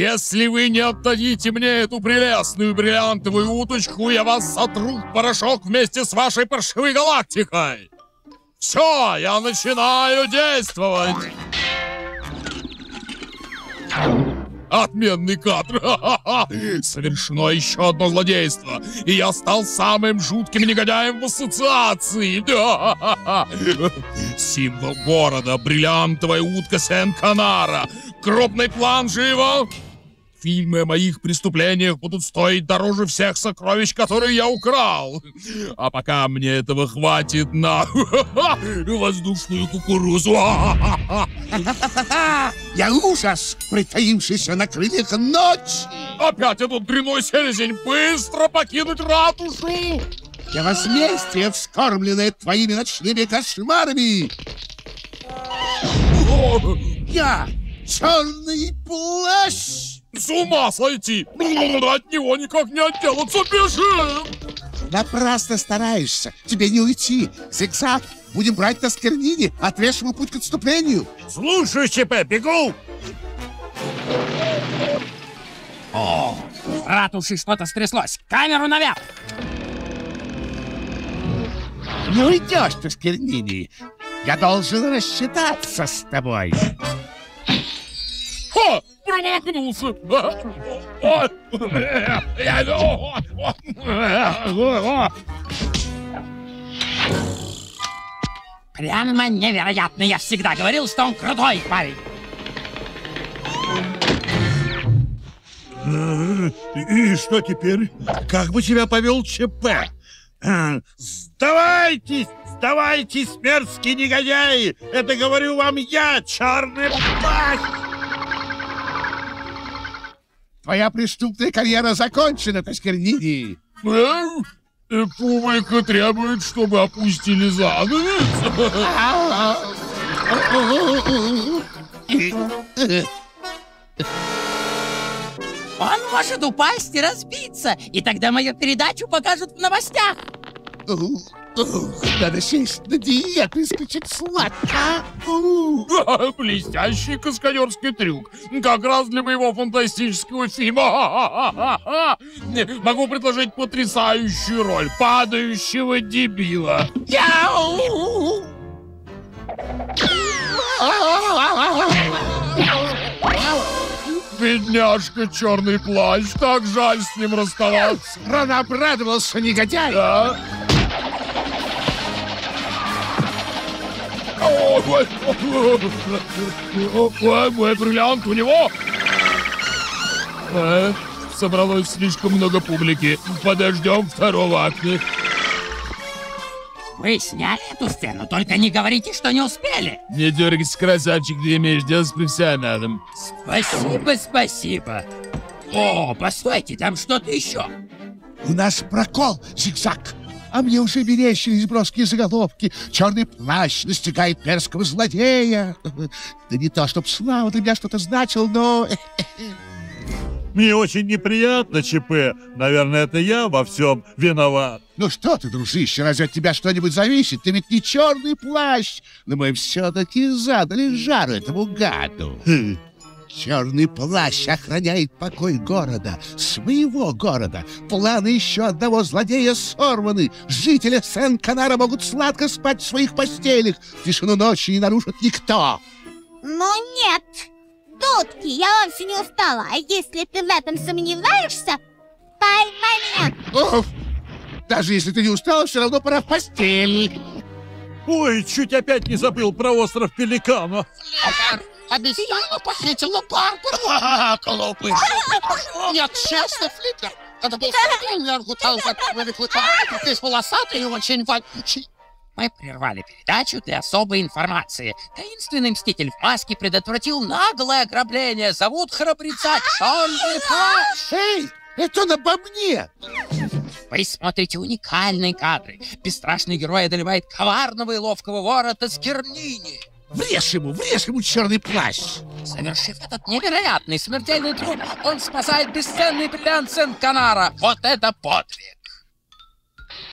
Если вы не отдадите мне эту прелестную бриллиантовую уточку, я вас сотру в порошок вместе с вашей паршивой галактикой. Все, я начинаю действовать. Отменный кадр! Совершено еще одно злодейство, и я стал самым жутким негодяем в ассоциации! Символ города, бриллиантовая утка Сен-Канара, крупный план живо! Фильмы о моих преступлениях будут стоить дороже всех сокровищ, которые я украл. А пока мне этого хватит на воздушную кукурузу. Я ужас, притаившийся на крыльях ночи. Опять этот дряной селезень. Быстро покинуть ратушу. Я возмездие, вскормленное твоими ночными кошмарами. Я черный плащ. С ума сойти! От него никак не отделаться, бежим! Напрасно стараешься, тебе не уйти. Зигзаг, будем брать на скернине, отрежем путь к отступлению. Слушаю, ЧП, бегу! О, в ратуши что-то стряслось. Камеру наверх! Не уйдешь ты, Скернини. Я должен рассчитаться с тобой. Промахнулся! Прямо невероятно. Я всегда говорил, что он крутой парень. И что теперь? Как бы тебя повел ЧП? Сдавайтесь! Сдавайтесь, мерзкие негодяи! Это говорю вам я, черный плащ! Твоя преступная карьера закончена, Таскернини. Э, публика требует, чтобы опустили занавес. Он может упасть и разбиться, и тогда мою передачу покажут в новостях. Надо сесть на диету исключить сладко. Блестящий каскадерский трюк. Как раз для моего фантастического фильма. Могу предложить потрясающую роль падающего дебила. Яу! Бедняжка, черный плащ, так жаль с ним расставаться. Рано обрадовался, негодяй. Да? Ой, ой, мой бриллиант у него. Э, собралось слишком много публики. Подождем второго акта. Вы сняли эту сцену, только не говорите, что не успели. Не дергайся, красавчик, ты имеешь дело с профессионалом. Спасибо, спасибо. О, постойте, там что-то еще. У нас прокол, зигзаг. А мне уже мерещились броские заголовки. Черный плащ настигает перского злодея. Да не то, чтоб слава для меня что-то значил, но... Мне очень неприятно, ЧП. Наверное, это я во всем виноват. Ну что ты, дружище, разве от тебя что-нибудь зависит? Ты ведь не черный плащ. Но мы все-таки задали жару этому гаду. Черный плащ охраняет покой города, своего города. Планы еще одного злодея сорваны. Жители Сен-Канара могут сладко спать в своих постелях. Тишину ночи не нарушит никто. Ну нет, Дудки, я вовсе не устала. А если ты в этом сомневаешься, поймай меня. Оф! Даже если ты не устал, все равно пора в постель. Ой, чуть опять не забыл про остров Пеликана. Обезьяна похитила Барбару. Глупый. Нет, честно, Флиппер. Это был второй оргутал клыка. Ты волосатый и очень вонючий. Мы прервали передачу для особой информации. Таинственный мститель в маске предотвратил наглое ограбление. Зовут храбреца Черный Плащ. Эй, это он обо мне. Вы смотрите уникальные кадры. Бесстрашный герой одолевает коварного и ловкого вора Таскернини. Врежь ему, врежь ему черный плащ. Совершив этот невероятный смертельный труд, он спасает бесценный бриллиант Сент-Канара. Вот это подвиг!